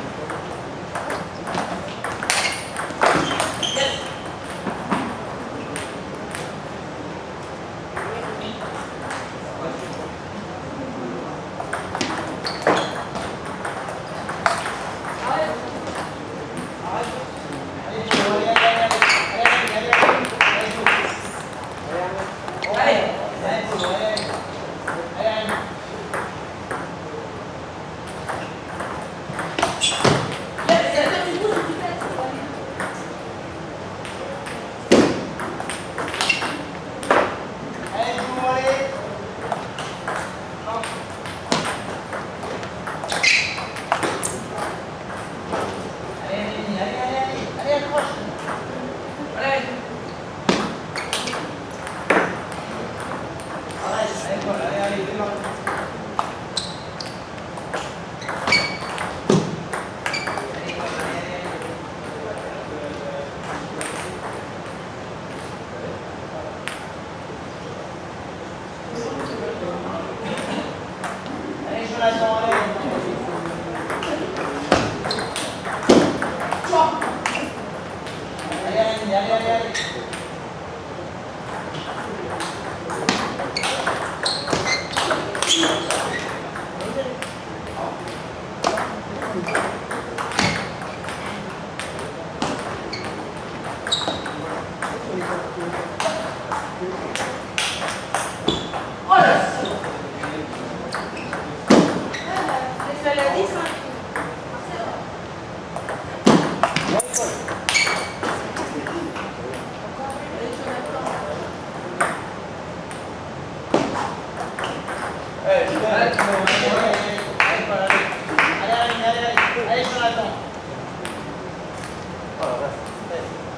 何?願いします。Adesso. la